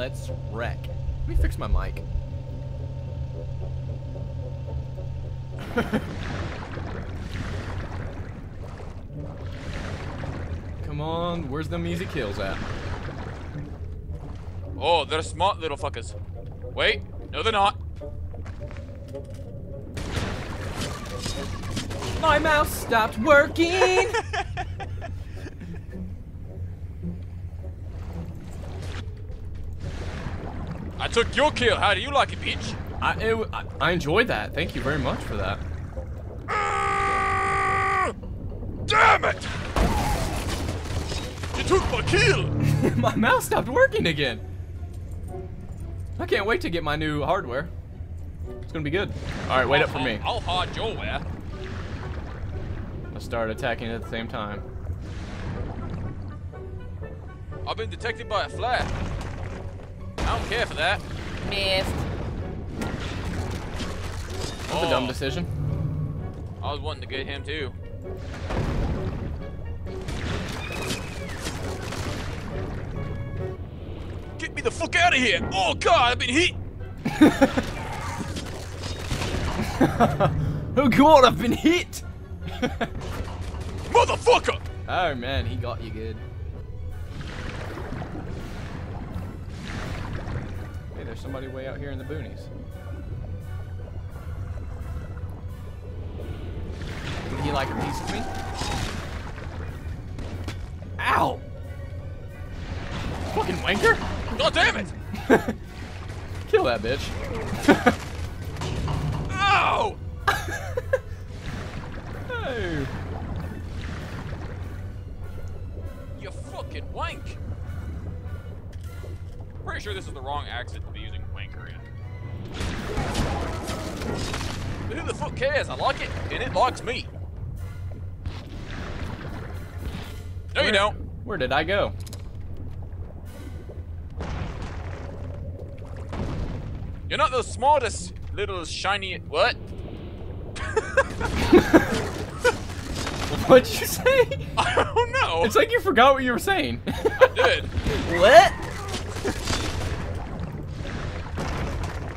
Let's wreck. Let me fix my mic. Come on, where's the music kills at? Oh, they're smart little fuckers. Wait, no they're not. My mouse stopped working! I took your kill. How do you like it, bitch? I, it, I, I enjoyed that. Thank you very much for that. Ah! Damn it! You took my kill! my mouse stopped working again. I can't wait to get my new hardware. It's gonna be good. All right, wait up for me. I'll, I'll your wear. I'll start attacking at the same time. I've been detected by a flare. I don't care for that. Missed. That's a oh. dumb Oh. decision. I was wanting to get him too. Get me the fuck out of here! Oh god, I've been hit! oh god, I've been hit! Motherfucker! oh man, he got you good. There's somebody way out here in the boonies. Would he like a piece of me? Ow! Fucking wanker! God damn it! Kill that bitch. Ow! Oh. You fucking wank! Pretty sure this is the wrong accent to be using wanker in. But who the fuck cares? I like it, and it likes me. No, you don't. Where did I go? You're not the smartest little shiny. What? What'd you say? I don't know. It's like you forgot what you were saying. I did. what?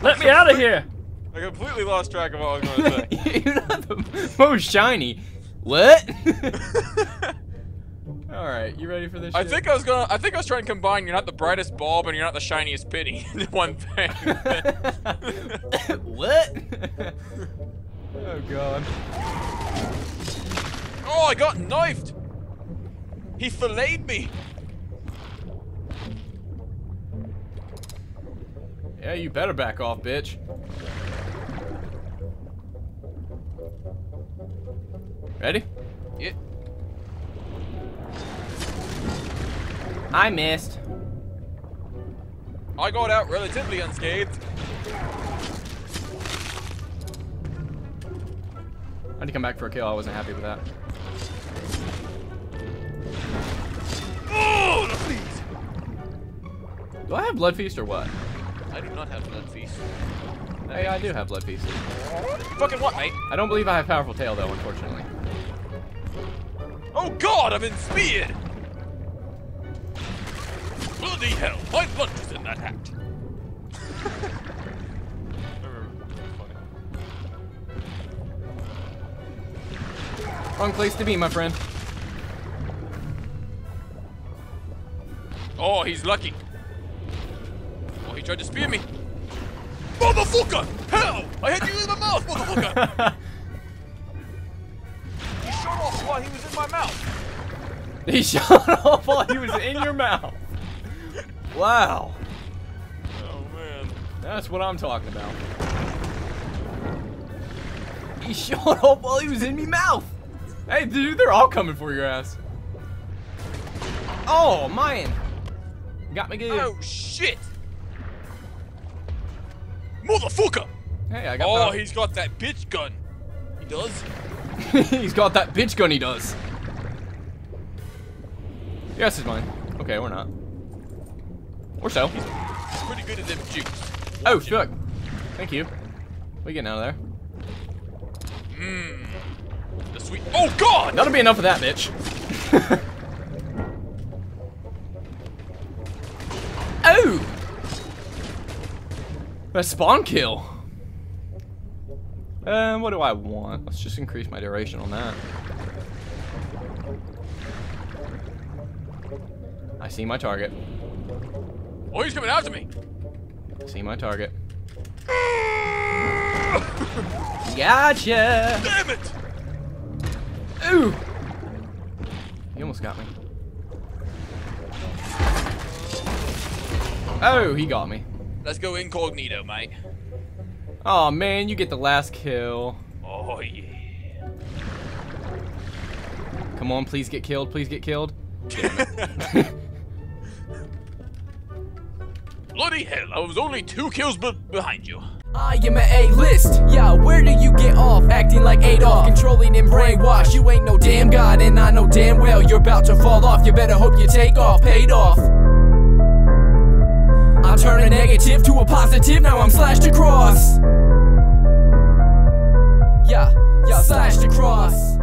Let me out of here! I completely lost track of what I was going to say. You're not the most shiny. What? Alright, you ready for this I shit? think I was gonna. I think I was trying to combine. You're not the brightest bulb, and you're not the shiniest penny one thing. what? oh god. oh, I got knifed. He filleted me. Yeah, you better back off, bitch. Ready? Yeah. I missed. I got out relatively unscathed. I had to come back for a kill. I wasn't happy with that. Oh, no, please. Do I have Blood Feast or what? I do not have blood feast. Hey, I do have Blood Feast. Fucking what, mate? I don't believe I have Powerful Tail, though, unfortunately. Oh God, I've been speared. Bloody hell! My blood was in that hat. Wrong place to be, my friend. Oh, he's lucky. He tried to spear me. Motherfucker! Hell! I had you in the mouth, motherfucker! he shot off while he was in my mouth. he shot off while he was in your mouth. Wow. Oh man. That's what I'm talking about. He shot off while he was in me mouth. Hey, dude, they're all coming for your ass. Oh, man. Got me good. Oh shit! Motherfucker! Hey, I got Oh, power- he's got that bitch gun. He does. He's got that bitch gun he does. Yes, it's mine. Okay, we're not. Or so. He's pretty good at them jukes. Oh, fuck. Thank you. We getting out of there. Mmm. The sweet. Oh God! That'll be enough of that, bitch. oh! A spawn kill. Um, what do I want? Let's just increase my duration on that. I see my target. Oh, he's coming after me. I See my target. Gotcha! Damn it! Ooh! He almost got me. Oh, he got me. Let's go incognito, mate. Oh man, you get the last kill. Oh, yeah. Come on, please get killed. Please get killed. Bloody hell, I was only two kills be behind you. I am an A-list. Yeah, where do you get off? Acting like Adolf, controlling and brainwash. You ain't no damn god, and I know damn well you're about to fall off. You better hope you take off, paid off turn a negative to a positive, now I'm SlashtaCross. Yeah, yeah, SlashtaCross.